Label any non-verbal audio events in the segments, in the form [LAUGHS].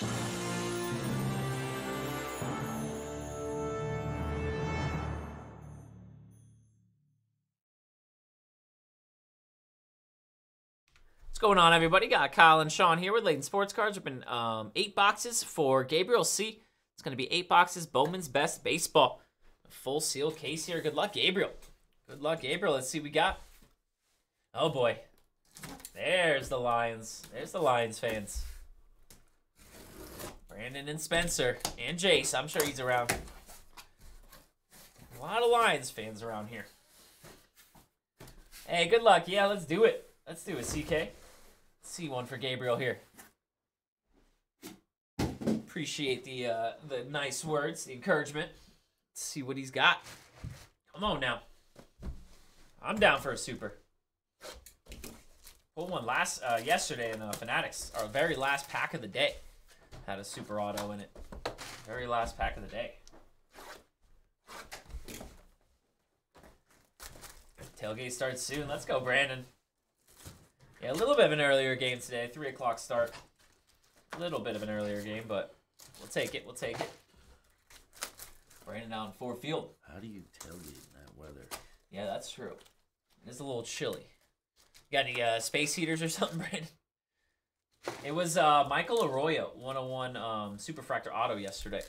What's going on, everybody? Got Kyle and Sean here with Layton Sports Cards. Open um, eight boxes for Gabriel C. It's going to be eight boxes, Bowman's Best Baseball. A full sealed case here. Good luck, Gabriel. Good luck, Gabriel. Let's see what we got. Oh, boy. There's the Lions. There's the Lions fans. Brandon and Spencer. And Jace. I'm sure he's around. A lot of Lions fans around here. Hey, good luck. Yeah, let's do it. Let's do it, CK. See one for Gabriel here. Appreciate the uh, the nice words, the encouragement. Let's see what he's got. Come on now. I'm down for a super. Pulled one last uh, yesterday in the Fanatics, our very last pack of the day. Had a super auto in it. Very last pack of the day. Tailgate starts soon. Let's go, Brandon. Yeah, a little bit of an earlier game today. 3 o'clock start. A little bit of an earlier game, but we'll take it. We'll take it. Brandon out in Ford Field. How do you tailgate in that weather? Yeah, that's true. It's a little chilly. You got any uh, space heaters or something, [LAUGHS] Brandon? It was uh, Michael Arroyo, 101 um, Superfractor Auto yesterday.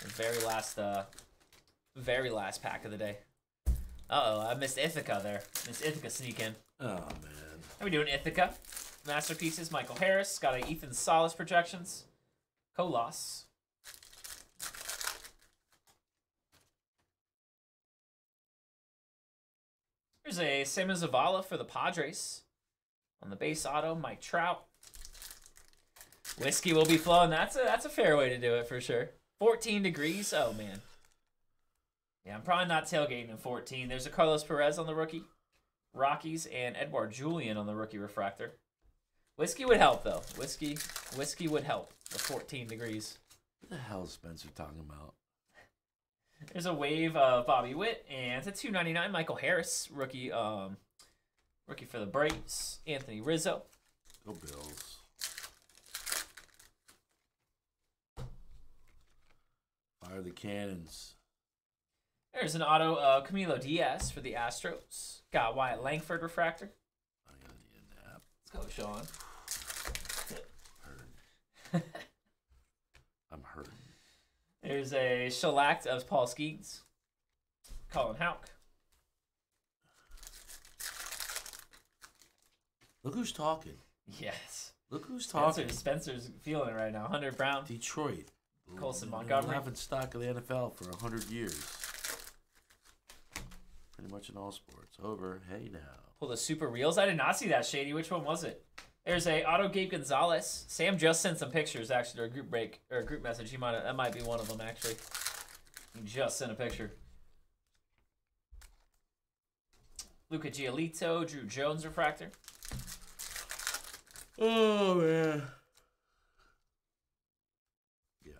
The very last, uh, very last pack of the day. Uh-oh, I missed Ithaca there. Missed Ithaca sneak in. Oh man. How we doing, Ithaca? Masterpieces, Michael Harris. Got a Ethan Salas projections. Colas. Here's a Samuel Zavala for the Padres. On the base auto, Mike Trout. Whiskey will be flowing. That's a that's a fair way to do it for sure. 14 degrees. Oh man. Yeah, I'm probably not tailgating in 14. There's a Carlos Perez on the rookie. Rockies and Edouard Julien on the rookie refractor. Whiskey would help though. Whiskey whiskey would help. The 14 degrees. What the hell is Spencer talking about? There's a wave of Bobby Witt and it's a 299 Michael Harris rookie um rookie for the Braves. Anthony Rizzo. Go Bills. Fire the cannons. There's an auto of Camilo Diaz for the Astros. Got Wyatt Langford refractor. I'm gonna need a nap. Let's go, Sean. Hurting. [LAUGHS] I'm hurting. There's a shellacked of Paul Skenes. Colin Houck. Look who's talking. Yes. Look who's talking. Spencer, Spencer's feeling it right now. Hunter Brown. Detroit. Colson Montgomery. Having stock of the NFL for hundred years. Pretty much in all sports. Over. Hey now. Pull the super reels. I did not see that shady. Which one was it? There's a Auto Gabe Gonzalez. Sam just sent some pictures actually to a group break or a group message. He might that might be one of them actually. He just sent a picture. Luca Giolito, Drew Jones refractor. Oh man. Yeah.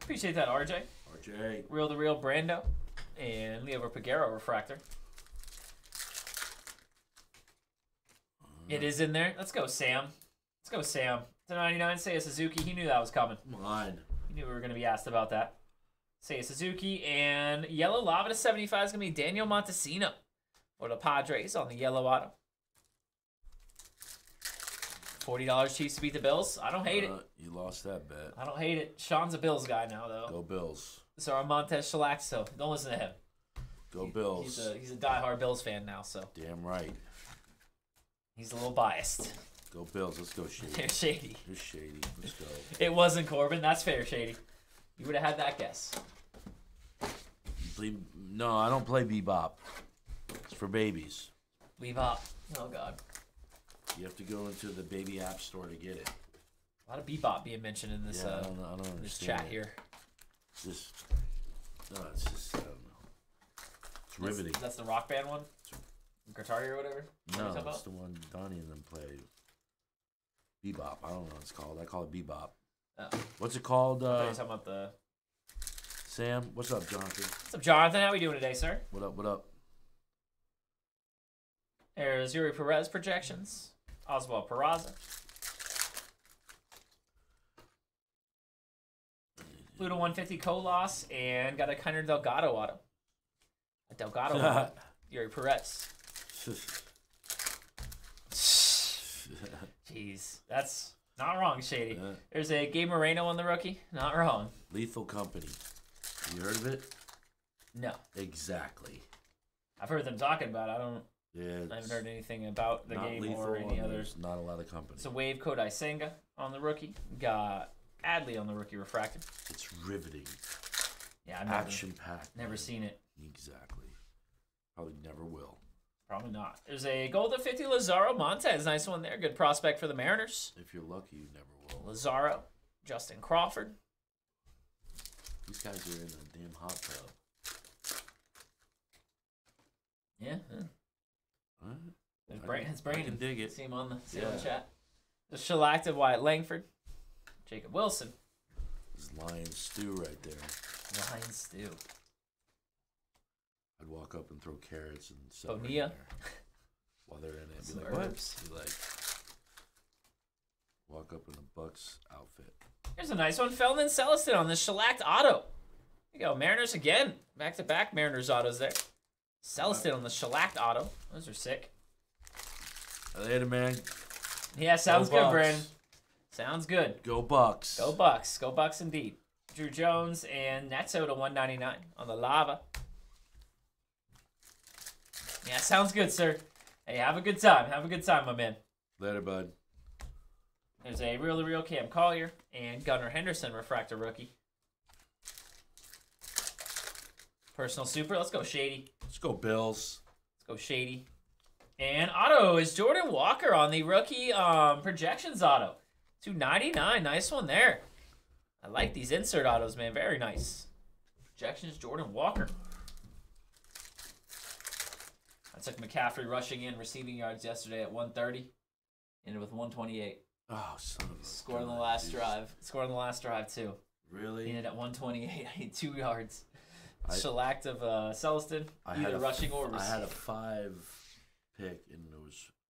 Appreciate that, RJ. RJ. Real the real Brando and Liover Peguero refractor. It uh-huh. is in there. Let's go, Sam. Let's go, Sam. To 99, Seiya Suzuki. He knew that was coming. Come on. He knew we were going to be asked about that. Seiya Suzuki and yellow lava to 75 is going to be Daniel Montesino or the Padres on the yellow auto. $40 Chiefs to beat the Bills. I don't hate it. Uh, you lost that bet. I don't hate it. Sean's a Bills guy now, though. Go Bills. So our Montez Shellac, so don't listen to him. Go He- Bills. He's a, he's a diehard Bills fan now, so Damn right. he's a little biased. Go Bills. Let's go [LAUGHS] Shady. They're shady. You're Shady. Let's go. [LAUGHS] It wasn't Corbin. That's fair, Shady. You would have had that guess. No, I don't play bebop. It's for babies. Up. Oh, God. You have to go into the baby app store to get it. A lot of bebop being mentioned in this yeah, I uh, don't, I don't this chat it. here. Just, no, it's just, I don't know. It's That's- riveting. That's, the rock band one? Guitar or whatever? What are you No, it's the one Donnie and them play. Bebop. I don't know what it's called. I call it bebop. Oh. What's it called, I uh, talking about the. Sam? What's up, Jonathan? What's up, Jonathan? How are we doing today, sir? What up? What up? There's Yuri Perez projections. Oswald Peraza. Blue to 150 Colas and got a Kiner Delgado auto. A Delgado [LAUGHS] auto. Yuri Perez. [LAUGHS] Jeez, that's not wrong, Shady. Yeah. There's a Gabe Moreno on the rookie. Not wrong. Lethal Company. You heard of it? No, Exactly. I've heard them talking about. it. I don't. Yeah. I haven't heard anything about the game or any others. not a lot of company. It's a Wave Kodai Senga on the rookie. Got Adley on the rookie refractor. It's riveting, Yeah, I've action packed. never seen it. Exactly. Probably never will. Probably not. There's a gold of 50 Lazaro Montes. Nice one there. Good prospect for the Mariners. If you're lucky, you never will. Lazaro, Justin Crawford. These guys are in a damn hot tub. Yeah. yeah. Alright. There's I Bra- can- it's I can dig it. See him on the, see on the chat. The shellacked of Wyatt Langford. Jacob Wilson. This lion stew right there. Lion Stew. I'd walk up and throw carrots and in Bonilla. there [LAUGHS] while they're in it. Be like, what? Be like, walk up in a Bucks outfit. Here's a nice one. Felnin Celesten on the shellacked auto. There you go. Mariners again. Back to back Mariners autos there. Celesten on the shellacked auto. Those are sick. Later, man. Yeah, sounds Go good. Brandon. Sounds good. Go Bucks. Go Bucks. Go Bucks indeed. Drew Jones and Neto to 199 on the lava. Yeah, sounds good, sir. Hey, have a good time. Have a good time, my man. Later, bud. There's a really real Cam Collier and Gunnar Henderson refractor rookie. Personal super. Let's go Shady. Let's go Bills. Let's go Shady. And auto is Jordan Walker on the rookie um, projections auto. 299. Nice one there. I like these insert autos, man. Very nice. Projections Jordan Walker. I took McCaffrey rushing in receiving yards yesterday at 130. Ended with 128. Oh, son of a Scored on the last dude. Scored Scored on the last drive too. Really? Ended at 128. [LAUGHS] I need two yards. I- Shellacked of uh, Celesten. I either a rushing or receiving. I had a five pick and it was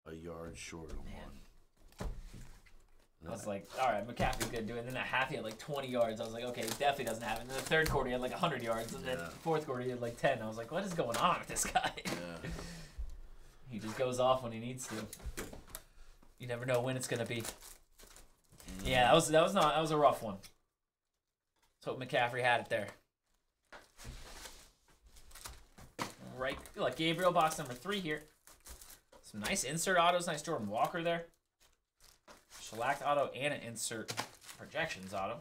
a yard short of Man. one. I was like, all right, McCaffrey's gonna do it. And then at half, he had like 20 yards. I was like, okay, he definitely doesn't have it. And then the third quarter, he had like 100 yards. And then Yeah. fourth quarter, he had like 10. I was like, what is going on with this guy? yeah. [LAUGHS] he just goes off when he needs to. You never know when it's gonna be. Yeah, that was that was not that was a rough one. So McCaffrey had it there. Right, like Gabriel box number three here. Some nice insert autos, nice Jordan Walker there. Shellacked auto and an insert projections auto.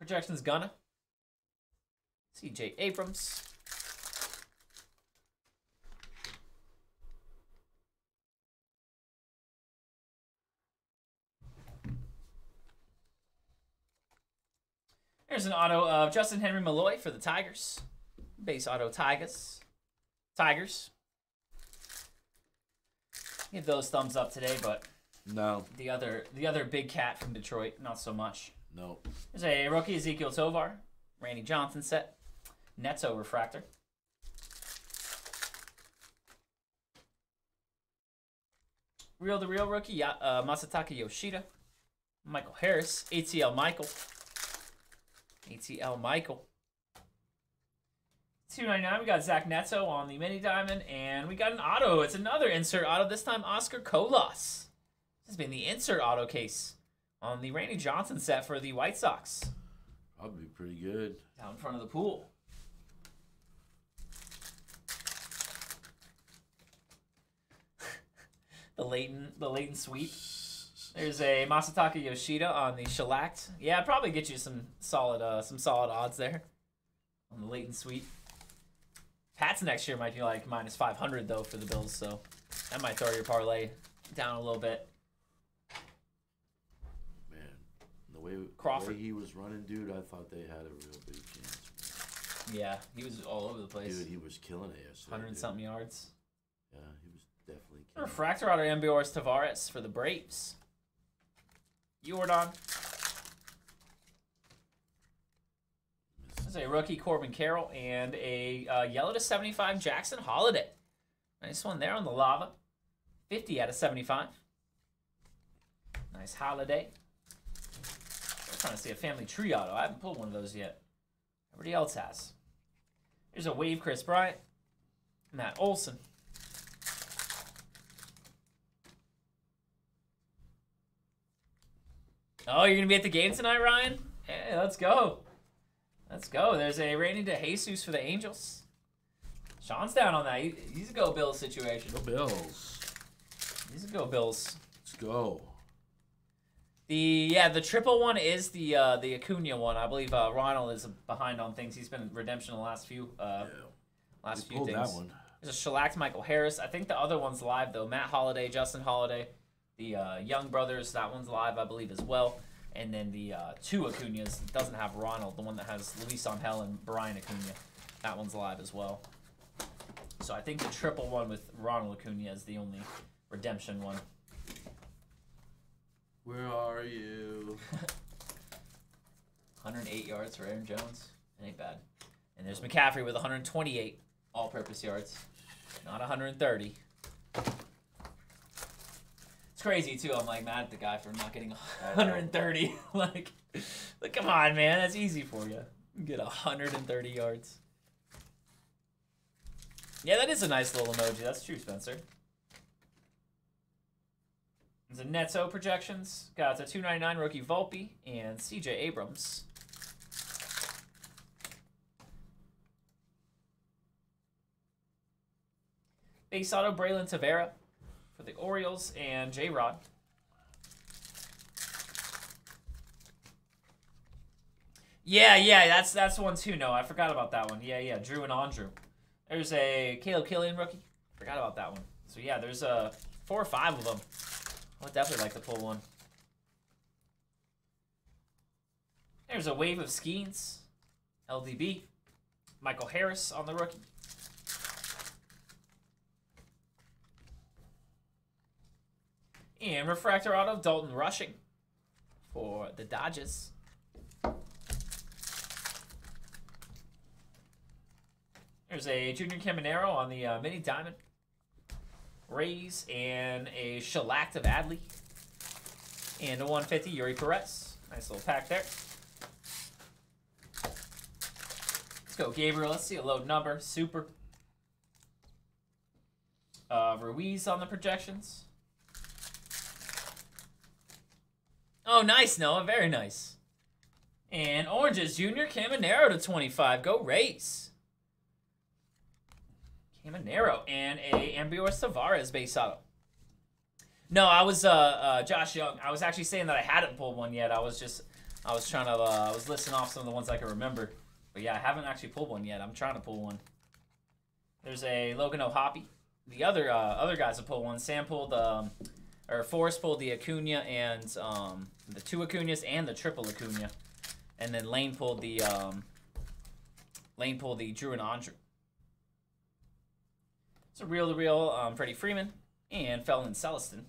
Projections Gunna. CJ Abrams. There's an auto of Justin Henry Malloy for the Tigers. Base auto Tigers. Tigers. Give those thumbs up today, but No, the other the other big cat from Detroit, not so much. no. There's a rookie Ezekiel Tovar, Randy Johnson set, Neto refractor. Real the real rookie uh, Masataka Yoshida, Michael Harris, ATL Michael, ATL Michael. 299, we got Zach Neto on the mini diamond, and we got an auto. It's another insert auto, this time Oscar Colas. This has been the insert auto case on the Randy Johnson set for the White Sox. Probably pretty good. Down in front of the pool. [LAUGHS] the Leighton, the Leighton sweep. There's a Masataka Yoshida on the shellacked. Yeah, probably get you some solid, uh, some solid odds there on the late and sweet. Pats next year might be like minus 500 though for the Bills, so that might throw your parlay down a little bit. Man, the way, Crawford. the way he was running, dude, I thought they had a real big chance. Yeah, he was all over the place. Dude, he was killing it yesterday. Hundred something yards. Yeah, he was definitely killing it. Refractor auto Ambioris Tavarez for the Braves. Jordan. There's a rookie Corbin Carroll and a uh, yellow to 75 Jackson Holliday. Nice one there on the lava. 50 out of 75. Nice Holliday. I'm trying to see a family tree auto. I haven't pulled one of those yet. Everybody else has. There's a wave Kris Bryant. Matt Olson. Oh, you're gonna be at the game tonight, Ryan? Hey, let's go. Let's go. There's a Randy DeJesus for the Angels. Sean's down on that. He, he's a go Bills situation. Go Bills. He's a go Bills. Let's go. The yeah, the triple one is the uh, the Acuna one. I believe uh, Ronald is behind on things. He's been redemption the last few uh, Yeah. last We few things. that one. There's a shellacked Michael Harris. I think the other one's live though. Matt Holliday, Justin Holliday, the uh, Young Brothers. That one's live, I believe, as well. And then the uh, two Acunas doesn't have Ronald, the one that has Luis Angel and Brian Acuna. That one's live as well. So I think the triple one with Ronald Acuna is the only redemption one. Where are you? [LAUGHS] 108 yards for Aaron Jones. It ain't bad. And there's McCaffrey with 128 all-purpose yards, not 130. It's crazy too. I'm like mad at the guy for not getting 130. [LAUGHS] like, like, come on, man. That's easy for you. Get 130 yards. Yeah, that is a nice little emoji. That's true, Spencer. There's a Netso projections. Got a 299 rookie Volpe and CJ Abrams. Base auto Braylon Tavera for the Orioles and J Rod. Yeah, yeah, that's that's one too. No, I forgot about that one. Yeah, yeah, Drew and Andrew. There's a Caleb Killian rookie. Forgot about that one. So yeah, there's uh four or five of them. I would definitely like to pull one. There's a wave of Skenes. LDB. Michael Harris on the rookie. And refractor auto Dalton Rushing for the Dodgers. There's a Junior Caminero on the uh, mini diamond. Rays and a shellacked of Adley. And a 150 Yuri Perez. Nice little pack there. Let's go, Gabriel. Let's see a load number. Super. Uh, Ruiz on the projections. Oh, nice, Noah. Very nice. And oranges, Junior Caminero to 25. Go race. Caminero and a Ambior Tavares base auto. No, I was uh, uh Josh Young. I was actually saying that I hadn't pulled one yet. I was just I was trying to uh, I was listing off some of the ones I can remember. But yeah, I haven't actually pulled one yet. I'm trying to pull one. There's a Logan O'Hoppe. The other uh, other guys have pulled one. Sam pulled um or Forrest pulled the Acuna and um the two Acunas and the triple Acuna. And then Lane pulled the um Lane pulled the Drew and Andrew. It's a real to real um, Freddie Freeman and Felnin Celesten.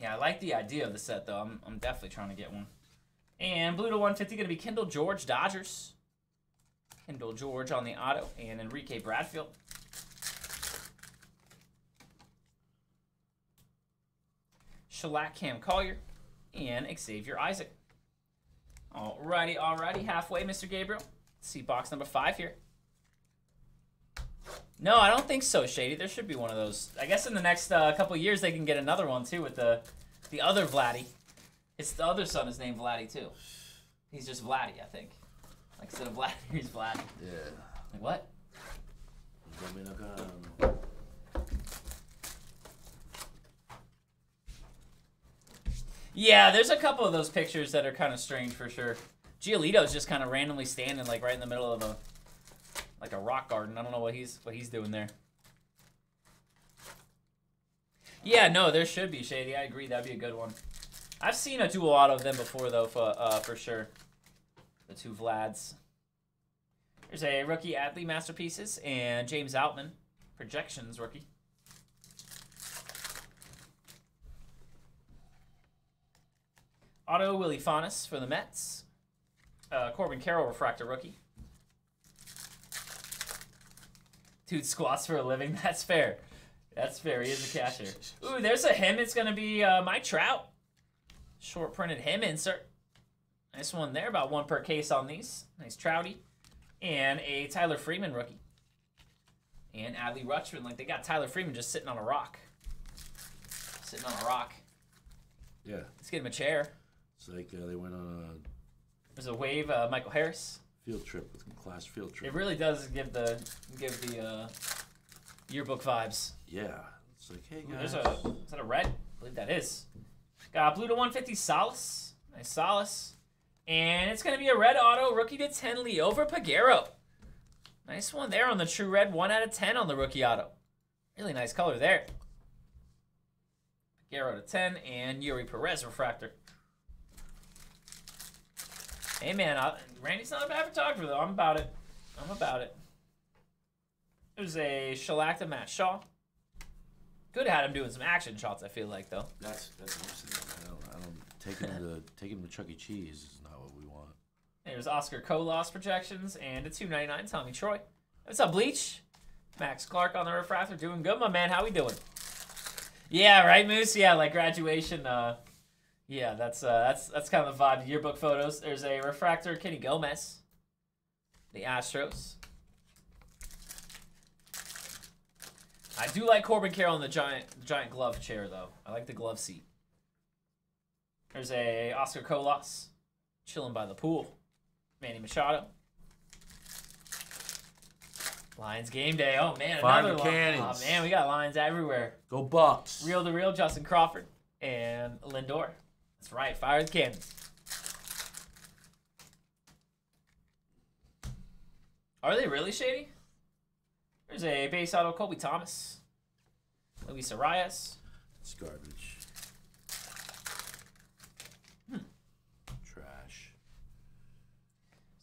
Yeah, I like the idea of the set though. I'm, I'm definitely trying to get one. And blue to 150 going to be Kendall George Dodgers. Kendall George on the auto and Enrique Bradfield. Shellac Cam Collier and Xavier Isaac. Alrighty, alrighty, halfway, Mr. Gabriel. Let's see box number five here. No, I don't think so, Shady. There should be one of those. I guess in the next uh, couple years they can get another one too with the the other Vladdy. It's the other son is named Vladdy too. He's just Vladdy, I think. Like instead of Vladdy, he's Vladdy. Yeah. Like what? Dominican. Yeah, there's a couple of those pictures that are kind of strange for sure. Giolito's just kind of randomly standing like right in the middle of a like a rock garden. I don't know what he's what he's doing there. Yeah, no, there should be Shady. I agree. That'd be a good one. I've seen a dual auto of them before though, for uh, for sure. The two Vlads. There's a rookie athlete masterpieces and James Outman projections rookie. Auto Willie Faunus for the Mets. Uh, Corbin Carroll refractor rookie. Dude squats for a living. [LAUGHS] That's fair. That's fair. He is a catcher. Ooh, there's a him. It's gonna be uh, Mike Trout. Short printed him insert. Nice one there. About one per case on these. Nice Trouty. And a Tyler Freeman rookie. And Adley Rutschman. Like they got Tyler Freeman just sitting on a rock. Sitting on a rock. Yeah. Let's get him a chair. It's like uh, they went on a There's a wave. Uh, Michael Harris. a field trip with class field trip. It really does give the give the uh, yearbook vibes. yeah. It's like, hey Ooh, guys. there's a is that a red? I believe that is. Got a blue to 150 Salas. Nice Salas. And it's gonna be a red auto rookie to 10 Liover Peguero. Nice one there on the true red. One out of 10 on the rookie auto. Really nice color there. Peguero to 10 and Yuri Perez refractor. Hey man, I, Randy's not a bad photographer though. I'm about it. I'm about it. There's a shellac Shalacta Matt Shaw. Could have had him doing some action shots. I feel like though. That's that's what I'm saying. I don't, I don't take him to take him to Chuck E. Cheese is not what we want. There's Oscar Colas projections and a 299 Tommy Troy. What's up, Bleach? Max Clark on the refractor, doing good, my man. How we doing? Yeah, right, Moose. Yeah, like graduation. Uh, yeah, that's uh, that's that's kind of the vibe. Yearbook photos. There's a refractor, Kenny Gomez. The Astros. I do like Corbin Carroll in the giant giant glove chair though. I like the glove seat. There's a Oscar Colas chilling by the pool. Manny Machado. Lions game day. Oh man, another cannons. Oh man, we got Lions everywhere. Go Bucks. Real to real, Justin Crawford and Lindor. That's right, fire the cannons. Are they really shady? There's a base auto Kobe Thomas. Luis Arias. It's garbage. Hmm. Trash.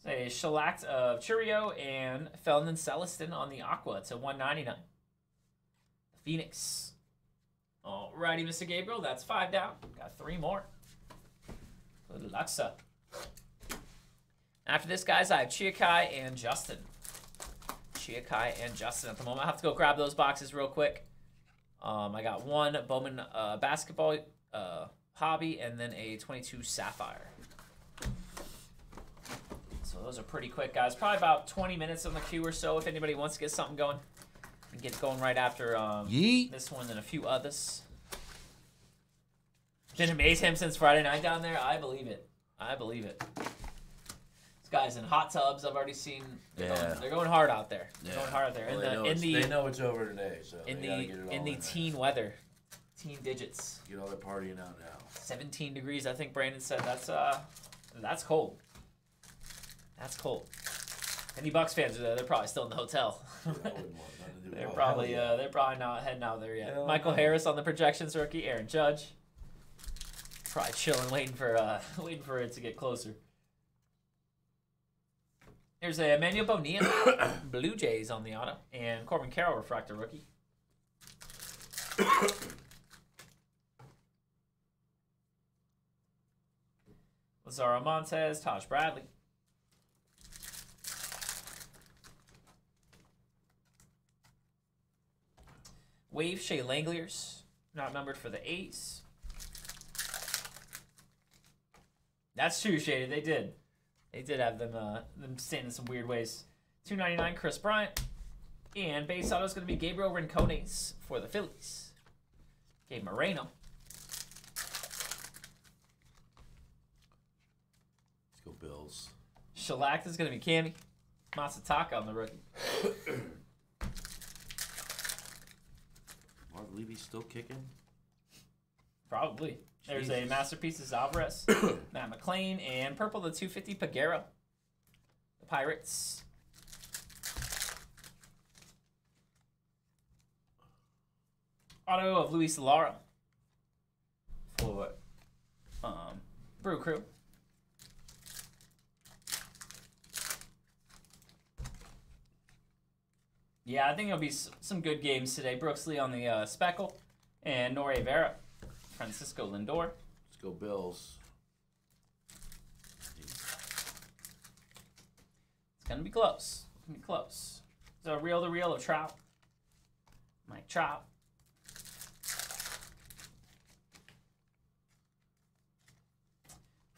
A shellacked of Chourio and Felnin Celesten on the Aqua to 199. Phoenix. Alrighty, Mr. Gabriel, that's five down. Got three more. Luxa. After this, guys, I have Chiakai and Justin. Chiakai and Justin at the moment. I have to go grab those boxes real quick. Um, I got one Bowman uh, basketball uh, hobby and then a 22 Sapphire. So those are pretty quick, guys. Probably about 20 minutes on the queue or so if anybody wants to get something going. And get going right after um, this one and a few others. Been amaze him since Friday night down there. I believe it. I believe it. This guy's in hot tubs. I've already seen. They're, Yeah. going, they're going hard out there. They're Yeah. going hard out there. Well, in they, know the in it's, the they know it's over today, so in they gotta the get it in all the there. teen weather, teen digits. Get all their partying out now. 17 degrees. I think Brandon said that's uh that's cold. That's cold. Any Bucks fans are there? They're probably still in the hotel. Dude, I wouldn't want nothing to do with they're probably uh they're probably not heading out there yet. Michael. Harris on the projections rookie. Aaron Judge. Probably chilling, waiting for uh [LAUGHS] waiting for it to get closer. There's a Emmanuel Bonilla, [COUGHS] Blue Jays on the auto, and Corbin Carroll refractor rookie. [COUGHS] Lazaro Montes, Taj Bradley. Wave Shea Langeliers, not numbered for the A's. That's true, Shady. They did. They did have them uh, them staying in some weird ways. 299 Kris Bryant. And base auto is going to be Gabriel Rincones for the Phillies. Gabe Moreno. Let's go Bills. Shellacked is going to be Cammy. Masataka on the rookie. [COUGHS] Mark Levy's still kicking. Probably. There's a Jesus. Masterpieces Alvarez, [COUGHS] Matt McLain, and purple the 250 Peguero. The Pirates. Auto of Luis Lara for um, Brew Crew. Yeah, I think it'll be some good games today. Brooks Lee on the uh, Speckle and Nore Vera, Francisco Lindor. Let's go Bills. It's gonna be close. It's gonna be close. So reel to reel of Trout. Mike Trout.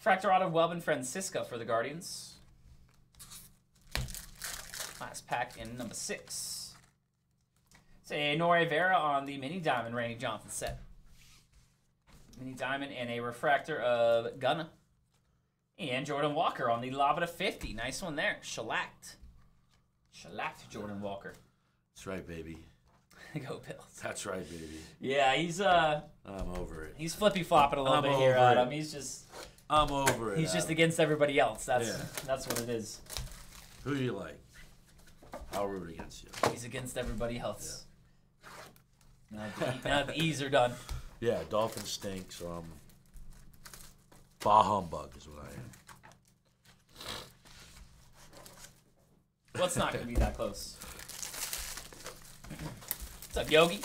Fractor out of Webb and Francisco for the Guardians. Last pack in number six. Say Norie Vera on the mini diamond Randy Johnson set. Mini Diamond and a refractor of Gunna. And Jordan Walker on the Labada 50. Nice one there. Shellacked. Shellacked Jordan Walker. That's right, baby. [LAUGHS] Go Bills. That's right, baby. Yeah, he's uh I'm over it. he's flippy flopping a little I'm bit here over it. He's just I'm over it. he's just Adam. against everybody else. That's Yeah. that's what it is. Who do you like? I'll root against you. He's against everybody else. Now, the, now the E's are done. [LAUGHS] Yeah, dolphin stink, so I'm. Um, bah humbug is what I am. What's not going to be that close? What's up, Yogi?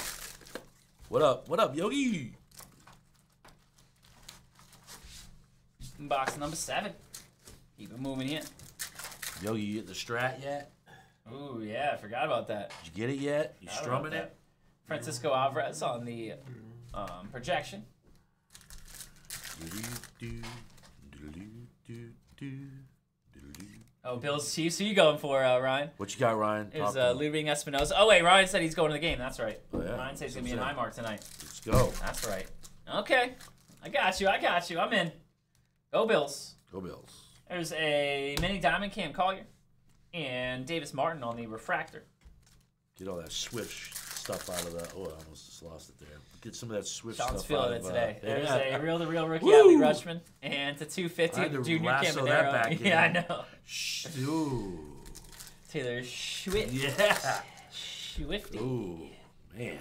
What up? What up, Yogi? Box number seven. Keep it moving here. Yogi, you get the strat yet? Ooh, yeah, I forgot about that. Did you get it yet? You Forgot strumming it? Francisco Alvarez on the um, projection. Oh, Bills Chiefs. Who you going for, uh, Ryan? What you got, Ryan? To uh. Ludwig Espinosa. Oh, wait, Ryan said he's going to the game. That's right. Oh, yeah? Ryan says he's to be in Highmark tonight. Let's go. That's right. Okay. I got you. I got you. I'm in. Go Bills. Go Bills. There's a mini diamond Cam Collier and Davis Martin on the refractor. Get all that Swift stuff out of that. Oh, I almost just lost it there. Get some of that Swift Sean's stuff feeling out it of, uh, today. There's yeah. a real to real rookie Woo! Rutschman and to 250 to junior Caminero. [LAUGHS] Yeah, I know. Shh, Ooh. Taylor Swift. Yeah. Swifty. Ooh, man.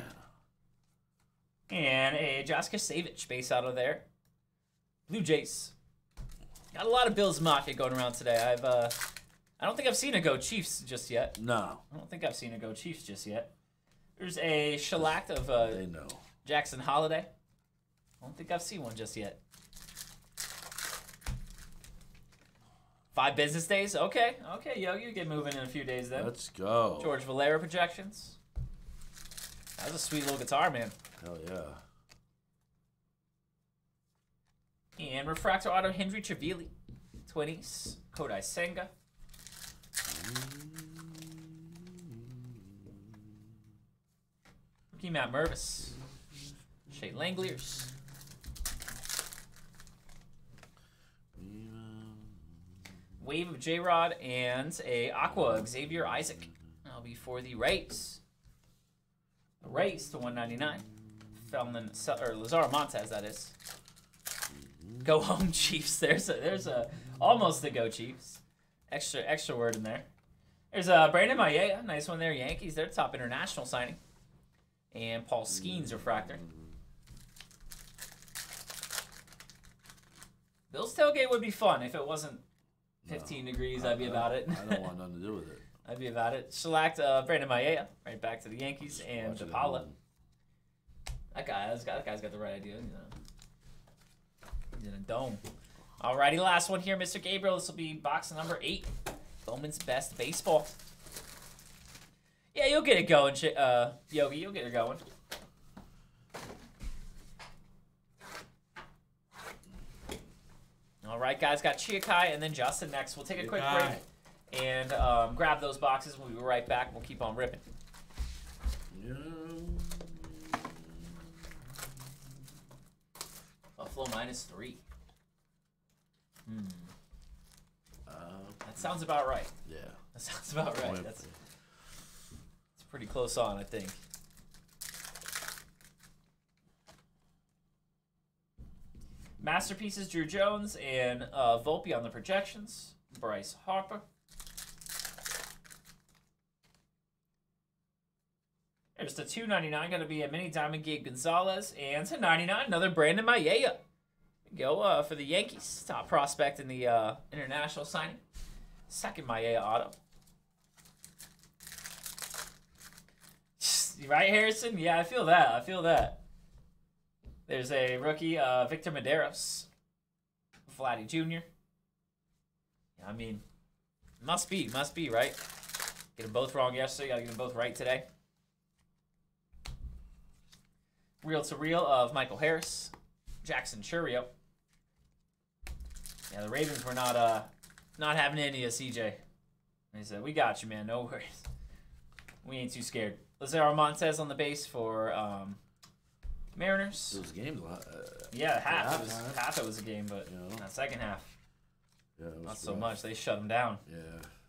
And a Joska Savage base out of there. Blue Jays. Got a lot of Bills Mafia going around today. I've uh I don't think I've seen a go Chiefs just yet. No, I don't think I've seen a go Chiefs just yet. There's a shellacked of uh, they know. Jackson Holliday. I don't think I've seen one just yet. Five business days? Okay, okay, yo, you get moving in a few days then. Let's go. George Valera projections. That was a sweet little guitar, man. Hell yeah. And Refractor Auto Hendry Trevili. 20s. Kodai Senga. Rookie Matt Mervis. Shea Langeliers. Wave of J Rod and a Aqua Xavier Isaac. That'll be for the race. The race to 199. Felnin or Lazaro Montes, that is. Go home, [LAUGHS] Chiefs. There's a there's a almost a go Chiefs. Extra extra word in there. There's a Brandon Mayea, nice one there. Yankees, their top international signing, and Paul Skenes refractor. Bill's tailgate would be fun if it wasn't 15 degrees. I'd be about it. I don't want [LAUGHS] nothing to do with it. I'd be about it. Shellacked uh, Brandon Mayea, right back to the Yankees, and DePaula. That guy, that's got, that guy's got the right idea. You know. He's in a dome. Alrighty, last one here, Mr. Gabriel. This will be box number eight. Bowman's best baseball. Yeah, you'll get it going, uh, Yogi. You'll get it going. All right, guys. Got Chiakai and then Justin next. We'll take a quick break and um, grab those boxes. We'll be right back. We'll keep on ripping. Yeah. Buffalo minus three. Hmm. Uh, That sounds about right. yeah. That sounds about right. That's it's pretty close on, I think. Masterpieces, Drew Jones, and uh, Volpe on the projections. Bryce Harper. There's the 299 going to be a mini diamond Gabe Gonzalez, and to 99 another Brandon Mayea. Go uh, for the Yankees, top prospect in the uh, international signing. Second Mayea auto. Right, Harrison? Yeah, I feel that. I feel that. There's a rookie, uh, Victor Medeiros. Vladdy Jr. I mean, must be, must be, right? Get them both wrong yesterday, gotta get them both right today. Real to real of Michael Harris. Jackson Chourio. Yeah, the Ravens were not uh not having any of CJ. They said, "We got you, man. No worries. We ain't too scared." Lazaro Montes on the base for um, Mariners. Those games, uh, Yeah, half. half, It was, half. half it was a game, but you know, not second half. yeah, Not so rough. much. They shut them down. Yeah.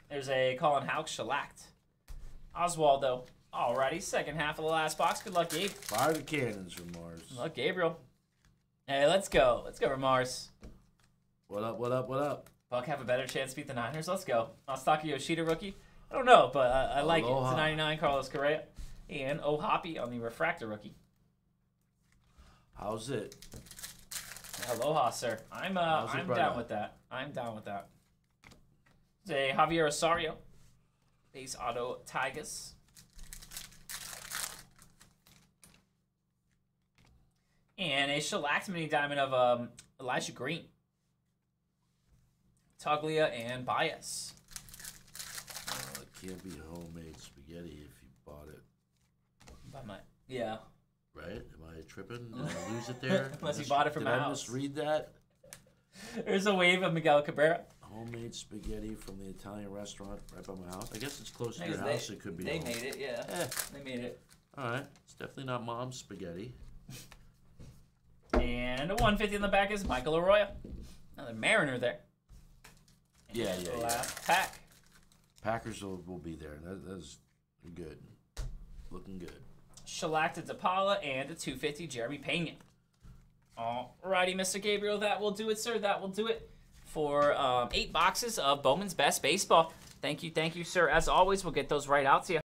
There's a Colin Houck shellacked. Oswaldo. Alrighty, second half of the last box. Good luck, Gabe. Fire the cannons from Mars. Good luck, Gabriel. Hey, let's go. Let's go, Mars. What up? What up? What up? Buck have a better chance to beat the Niners. Let's go. Masaki Yoshida rookie. I don't know, but uh, I like it. It's a 99 Carlos Correa. And Oh Hoppy on the refractor rookie. How's it? Aloha, sir. I'm uh, How's it, I'm brother? down with that. I'm down with that. It's a Javier Osario. Base auto Tigers. And a shellacked mini diamond of um, Elijah Green. Tuglia and Bias. Uh, it can't be homemade spaghetti if you bought it, By my yeah. Right? Am I tripping? Did I lose it [LAUGHS] there? Unless you bought it from Did I house. misread that? There's a wave of Miguel Cabrera. Homemade spaghetti from the Italian restaurant right by my house. I guess it's close to your they- house. It could be. They home. made it, yeah. Eh, They made it. all right. It's definitely not mom's spaghetti. And a 150 in the back is Michael Arroyo. Another Mariner there. Yeah, And yeah, yeah. Last pack. Packers will, will be there. That, that's good. Looking good. Shellacked to Depala and a 250 Jeremy Pena. Alrighty, Mr. Gabriel, that will do it, sir. That will do it for um, eight boxes of Bowman's Best Baseball. Thank you, thank you, sir. As always, we'll get those right out to you.